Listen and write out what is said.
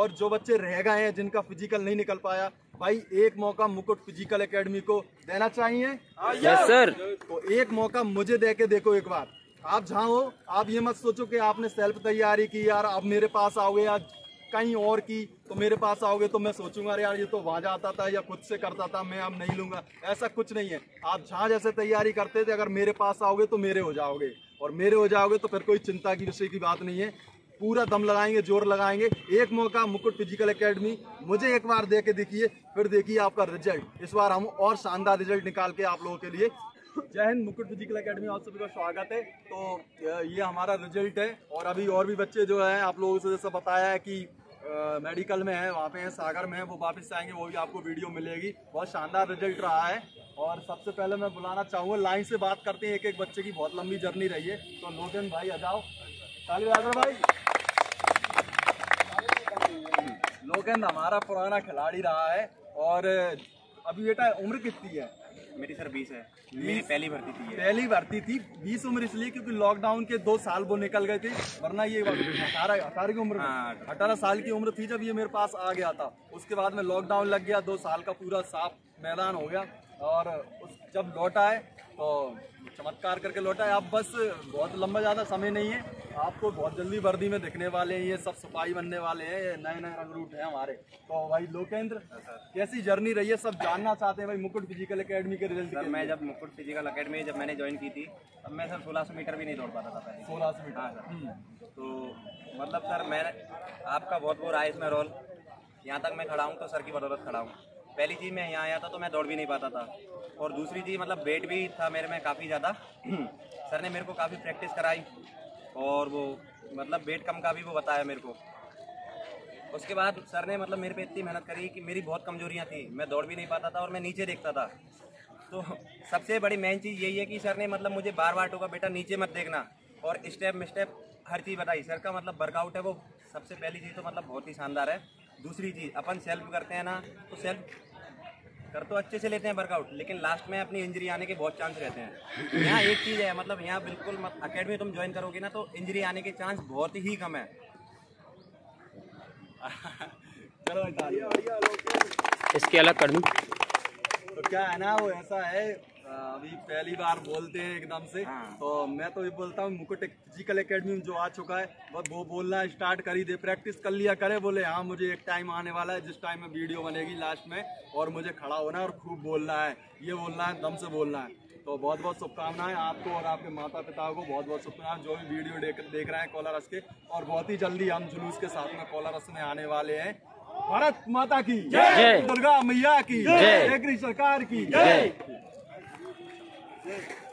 और जो बच्चे रह गए हैं जिनका फ़िज़िकल नहीं निकल पाया भाई एक मौका मुकुट फ़िज़िकल एकेडमी को देना चाहिए। यस सर तो एक मौका मुझे दे के देखो एक बार। आप जहाँ हो आप ये मत सोचो कि आपने सेल्फ तैयारी की यार अब मेरे पास आओगे या कहीं और की तो मेरे पास आओगे तो मैं सोचूँगा अरे यार ये तो वहाँ जाता था या खुद से करता था मैं अब नहीं लूँगा। ऐसा कुछ नहीं है। आप जहाँ जैसे तैयारी करते थे अगर मेरे पास आओगे तो मेरे हो जाओगे। और मेरे हो जाओगे तो फिर कोई चिंता की विषय की बात नहीं है। पूरा दम लगाएँगे, ज़ोर लगाएँगे। एक मौका मुकुट फ़िज़िकल एकेडमी, मुझे एक बार दे के देखिए, फिर देखिए आपका रिज़ल्ट इस बार हम और शानदार रिज़ल्ट निकाल के आप लोगों के लिए। जय हिंद, मुकुट फ़िज़िकल एकेडमी आप सभी का स्वागत है। तो ये हमारा रिज़ल्ट है, और अभी और भी बच्चे जो है, आप लोगों से जैसा बताया है कि मेडिकल में है, वहाँ पे है, सागर में है, वो वापस आएँगे, वो भी आपको वीडियो मिलेगी। बहुत शानदार रिज़ल्ट रहा है। और सबसे पहले मैं बुलाना चाहूँगा लाइन से बात करते हैं एक एक बच्चे की, बहुत लंबी जर्नी रही है। तो लोगन भाई आ जाओ। भाई। लोगन हमारा पुराना खिलाड़ी रहा है और अभी बेटा उम्र कितनी है? मेरी सर बीस है। मेरी पहली भर्ती थी पहली भर्ती थी बीस उम्र इसलिए क्योंकि लॉकडाउन के दो साल वो निकल गए थे वरना ये अठारह अठारह की उम्र हाँ। अठारह साल की उम्र थी जब ये मेरे पास आ गया था। उसके बाद में लॉकडाउन लग गया दो साल का पूरा साफ़ मैदान हो गया और उस जब लौटा है तो चमत्कार करके लौटा है। आप बस बहुत लंबा ज़्यादा समय नहीं है। आपको बहुत जल्दी वर्दी में दिखने वाले हैं ये सब सफ़ाई बनने वाले हैं ये नए नए रंग रूट हैं हमारे। तो भाई लोकेंद्र कैसी जर्नी रही है? सब जानना चाहते हैं भाई मुकुट फ़िज़िकल अकेडमी के रिज़ल्ट सर मैं जब मुकुट फ़िज़िकल अकेडमी जब मैंने ज्वाइन की थी तब मैं सर सोलह मीटर भी नहीं दौड़ पाता था सोलह सौ मीटर। हाँ सर। हम्म। तो मतलब सर मैं आपका बहुत रहा है इसमें रोल। यहाँ तक मैं खड़ा हूँ तो सर की बदौलत खड़ा हूँ। पहली चीज़ मैं यहाँ आया था तो मैं दौड़ भी नहीं पाता था। और दूसरी चीज़ मतलब वेट भी था मेरे में काफ़ी ज़्यादा। सर ने मेरे को काफ़ी प्रैक्टिस कराई। और वो मतलब वेट कम का भी वो बताया मेरे को। उसके बाद सर ने मतलब मेरे पे इतनी मेहनत करी कि मेरी बहुत कमजोरियाँ थी। मैं दौड़ भी नहीं पाता था और मैं नीचे देखता था। तो सबसे बड़ी मेन चीज़ यही है कि सर ने मतलब मुझे बार बार टोका, बेटा, नीचे मत देखना। और स्टेप स्टेप हर चीज़ बताई। सर का मतलब वर्कआउट है वो सबसे पहली चीज़ तो मतलब बहुत ही शानदार है। दूसरी चीज़, अपन सेल्फ करते हैं ना तो सेल्फ कर तो अच्छे से लेते हैं वर्कआउट लेकिन लास्ट में अपनी इंजरी आने के बहुत चांस रहते हैं। यहाँ एक चीज़ है मतलब यहाँ बिल्कुल अकेडमी तुम ज्वाइन करोगे ना तो इंजरी आने के चांस बहुत ही कम है। चलो इसके अलग कर दूँ? तो क्या है ना वो ऐसा है अभी पहली बार बोलते हैं एकदम से। हाँ। तो मैं तो ये बोलता हूँ मुकुट फ़िज़िकल एकेडमी में जो आ चुका है वो वो बोलना स्टार्ट कर ही दे प्रैक्टिस कर लिया करे बोले हाँ मुझे एक टाइम आने वाला है जिस टाइम में वीडियो बनेगी लास्ट में और मुझे खड़ा होना है और खूब बोलना है ये बोलना है दम से बोलना है। तो बहुत बहुत शुभकामनाएँ आपको और आपके माता पिता को बहुत बहुत शुभकामनाएँ। जो भी वीडियो देख देख रहे हैं कोलारस के और बहुत ही जल्दी हम जुलूस के साथ में कोलारस में आने वाले हैं। भारत माता की जय। दुर्गा मैया की जय। सरकार की जय। Good.